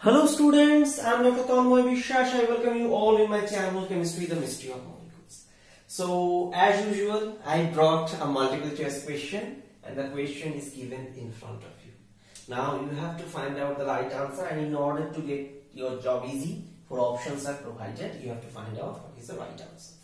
Hello students, I am Dr. Tanmoy Vishwash. I welcome you all in my channel Chemistry the Mystery of Molecules. So as usual, I brought a multiple choice question and the question is given in front of you. Now you have to find out the right answer and in order to get your job easy, four options are provided, you have to find out what is the right answer.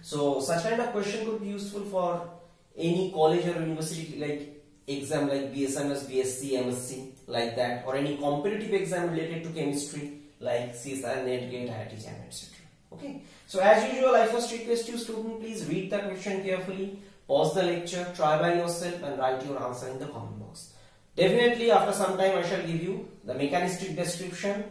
So such kind of question could be useful for any college or university like exam like BSMS, BSc, MSc like that or any competitive exam related to chemistry like CSIR, NET, IIT, JAM, etc. Okay. So as usual, I first request you student please read the question carefully, pause the lecture, try by yourself and write your answer in the comment box. Definitely after some time I shall give you the mechanistic description,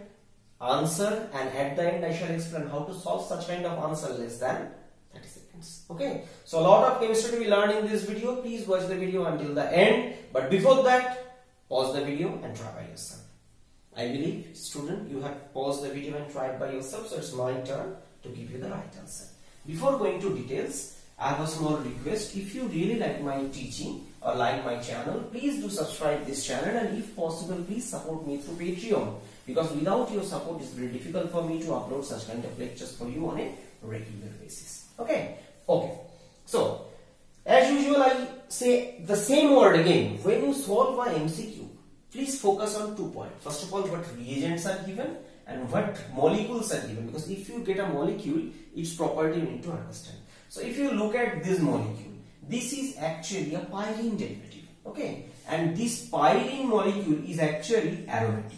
answer and at the end I shall explain how to solve such kind of answer less than 30 seconds. Okay. So a lot of chemistry be learned in this video. Please watch the video until the end. But before that, pause the video and try by yourself. I believe student you have paused the video and tried by yourself. So it's my turn to give you the right answer. Before going to details, I have a small request. If you really like my teaching or like my channel, please do subscribe this channel and if possible, please support me through Patreon. Because without your support, it's very difficult for me to upload such kind of lectures for you on a regular basis. Okay? Okay. So, as usual, I say the same word again. When you solve a MCQ, please focus on two points. First of all, what reagents are given and what molecules are given. Because if you get a molecule, its property you need to understand. So, if you look at this molecule, this is actually a pyrene derivative. Okay? And this pyrene molecule is actually aromatic.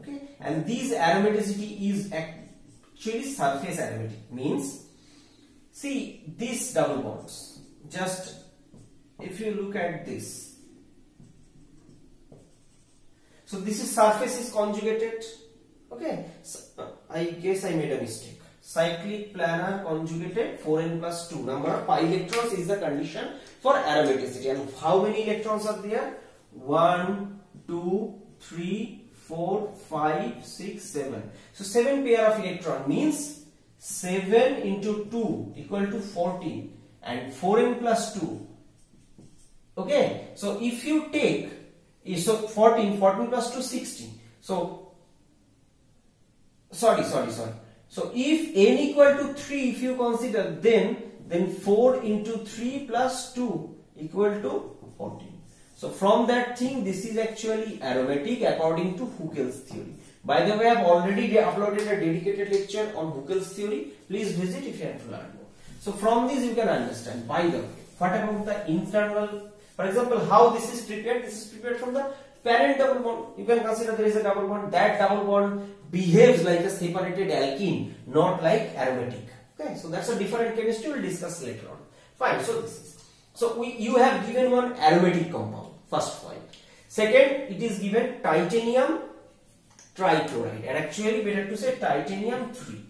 Okay? And this aromaticity is actually surface aromatic. Means See these double bonds. Just if you look at this. So this is surface is conjugated. Okay. So, uh, I guess I made a mistake. Cyclic planar conjugated 4n plus 2. Number of pi electrons is the condition for aromaticity. And how many electrons are there? 1, 2, 3, 4, 5, 6, 7. So 7 pair of electron means 7 into 2 equal to 14 and 4n plus 2 okay? So if you take eh, so 14 14 plus 2 16 so sorry sorry sorry. So if n equal to 3 if you consider then then 4 into 3 plus 2 equal to 14 so from that thing this is actually aromatic according to Huckel's theory. By the way, I have already uploaded a dedicated lecture on Huckel's theory. Please visit if you have to learn. So from this you can understand. By the way, what about the internal? For example, how this is prepared? This is prepared from the parent double bond. You can consider there is a double bond. That double bond behaves like a separated alkene, not like aromatic. Okay, so that's a different chemistry. We'll discuss later on. Fine. So this is. So we you have given one aromatic compound. First point. Second, it is given titanium trichloride and actually better to say titanium 3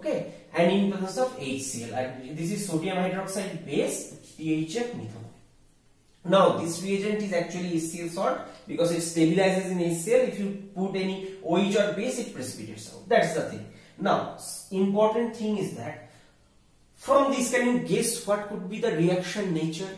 okay and in presence of HCl and this is sodium hydroxide base THF methanol now this reagent is actually HCl salt because it stabilizes in HCl if you put any OH or base it precipitates out. That's the thing. Now important thing is that from this can you guess what could be the reaction nature?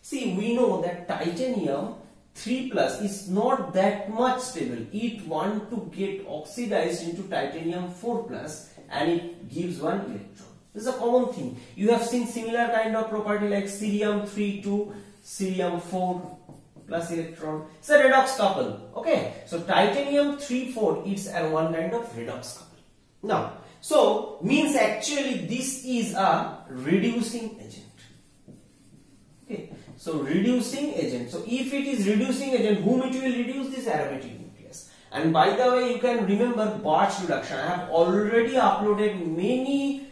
See we know that titanium 3 plus is not that much stable. It want to get oxidized into titanium 4 plus and it gives one electron. This is a common thing. You have seen similar kind of property like cerium 3 to cerium 4 plus electron. It's a redox couple. Okay. So titanium 3 4 it's a one kind of redox couple. Now, so means actually this is a reducing agent. Okay. So reducing agent. So if it is reducing agent, whom it will reduce this aromatic. And by the way, you can remember Birch reduction. I have already uploaded many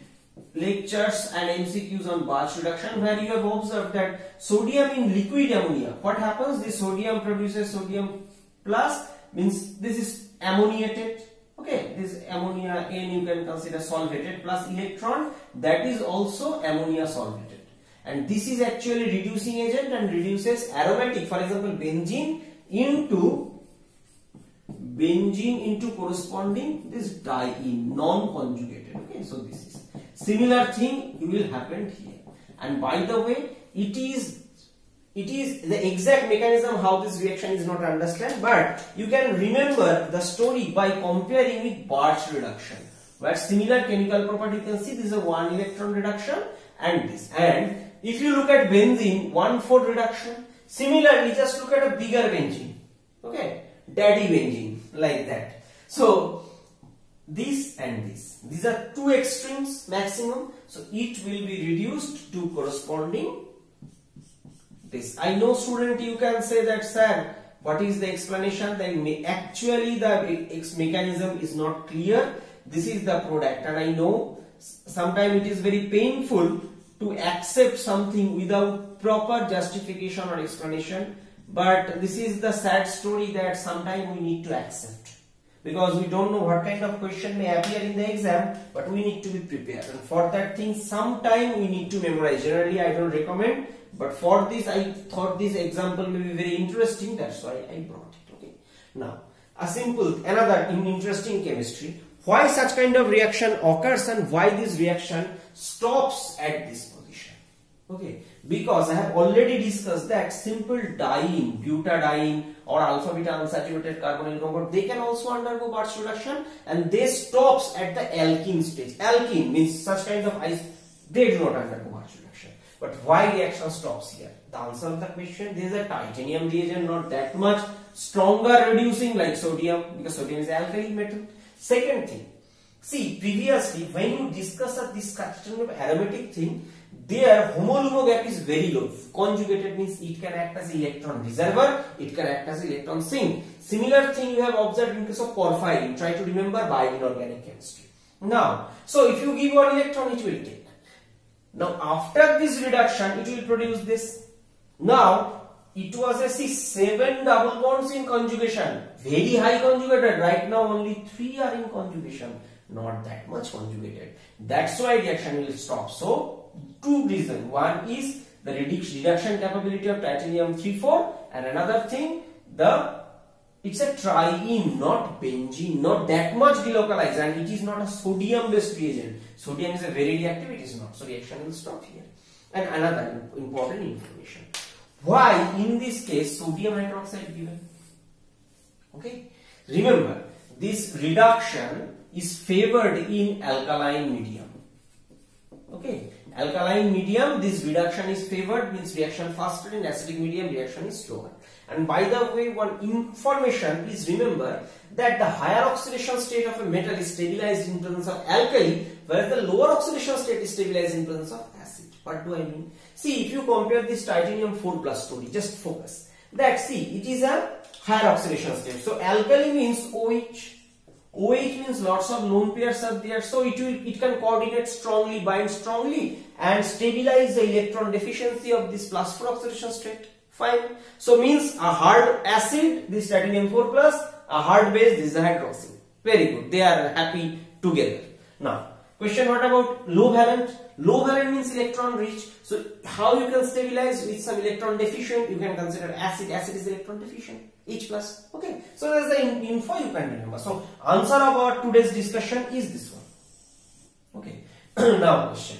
lectures and MCQs on Birch reduction where you have observed that sodium in liquid ammonia. What happens? This sodium produces sodium plus means this is ammoniated. Okay, this ammonia N you can consider solvated plus electron that is also ammonia solvated and this is actually reducing agent and reduces aromatic for example benzene into benzene into corresponding this diene non-conjugated okay? So this is similar thing will happen here. And by the way it is it is the exact mechanism how this reaction is not understand but you can remember the story by comparing with Birch reduction where similar chemical property you can see this is a one electron reduction and this. And if you look at benzene 1,4 reduction. Similarly just look at a bigger benzene okay? Daddy benzene like that. So this and this these are two extremes maximum. So it will be reduced to corresponding this. I know student you can say that sir what is the explanation? Then actually the mechanism is not clear. This is the product. And I know sometimes it is very painful to accept something without proper justification or explanation but this is the sad story that sometimes we need to accept. Because we don't know what kind of question may appear in the exam but we need to be prepared. And for that thing sometime we need to memorize. Generally I don't recommend but for this I thought this example may be very interesting. That's why I brought it okay? Now a simple another interesting chemistry. Why such kind of reaction occurs and why this reaction stops at this position okay because I have already discussed that simple diene butadiene or alpha beta unsaturated carbonyl compound they can also undergo Birch reduction and they stops at the alkene stage alkene means such kind of ice they do not undergo Birch reduction but why reaction stops here? The answer of the question, there is a titanium reagent not that much stronger reducing like sodium because sodium is alkali metal. Second thing, see previously when you discuss this question of aromatic thing, their HOMO-LUMO gap is very low. Conjugated means it can act as electron reservoir, it can act as electron sink. Similar thing you have observed in case of porphyrin. Try to remember by inorganic chemistry. Now, so if you give one electron, it will take. Now after this reduction it will produce this. Now it was a see 7 double bonds in conjugation. Very high conjugated. Right now only 3 are in conjugation. Not that much conjugated. That's why the reaction will stop. So two reasons. One is the reduction capability of titanium 3,4 and another thing the it's a triene, not benzene, not that much delocalized and it is not a sodium based reagent. Sodium is a very reactive, it is not. So reaction will stop here. And another important information. Why in this case sodium hydroxide given? Okay. Remember this reduction is favored in alkaline medium. Okay. Alkaline medium this reduction is favored means reaction faster in acidic medium reaction is slower. And by the way, one information, please remember that the higher oxidation state of a metal is stabilized in presence of alkali, whereas the lower oxidation state is stabilized in presence of acid. What do I mean? See, if you compare this titanium 4 plus story, just focus. That see, it is a higher oxidation state. So alkali means OH. OH means lots of lone pairs are there, so it will it can coordinate strongly, bind strongly, and stabilize the electron deficiency of this plus 4 oxidation state. Fine. So means a hard acid, this titanium 4 plus, a hard base, this is a hydroxyl. Very good. They are happy together. Now, question what about low valent? Low valent means electron rich. So how you can stabilize with some electron deficient? You can consider acid. Acid is electron deficient. H plus. Okay. So that's the info you can remember. So answer about today's discussion is this one. Okay. now question.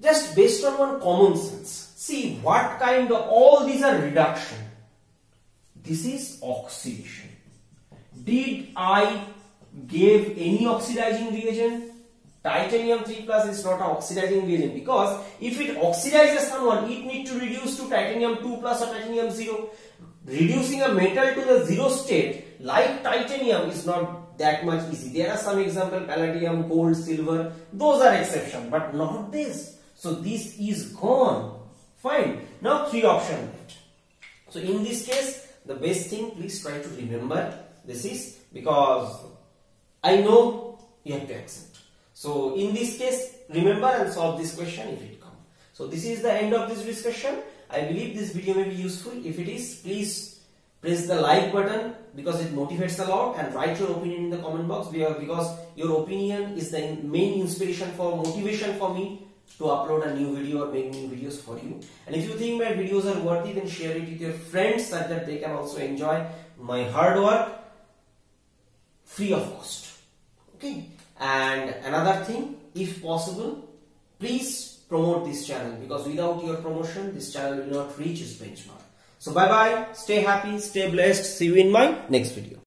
Just based on one common sense See what kind of all these are reduction. This is oxidation. Did I give any oxidizing reagent? Titanium 3 plus is not an oxidizing reagent because if it oxidizes someone, it need to reduce to titanium 2 plus or titanium 0. Reducing a metal to the zero state like titanium is not that much easy. There are some example palladium, gold, silver. Those are exception but not this. So this is gone. Fine. Now three options left. So in this case, the best thing please try to remember this is because I know you have to accept. So in this case, remember and solve this question if it comes. So this is the end of this discussion. I believe this video may be useful. If it is, please press the like button because it motivates a lot and write your opinion in the comment box because your opinion is the main inspiration for motivation for me to upload a new video or make new videos for you. And if you think my videos are worthy, then share it with your friends so that they can also enjoy my hard work free of cost. Okay. And another thing, if possible, please promote this channel because without your promotion this channel will not reach its benchmark. So bye bye stay happy stay blessed see you in my next video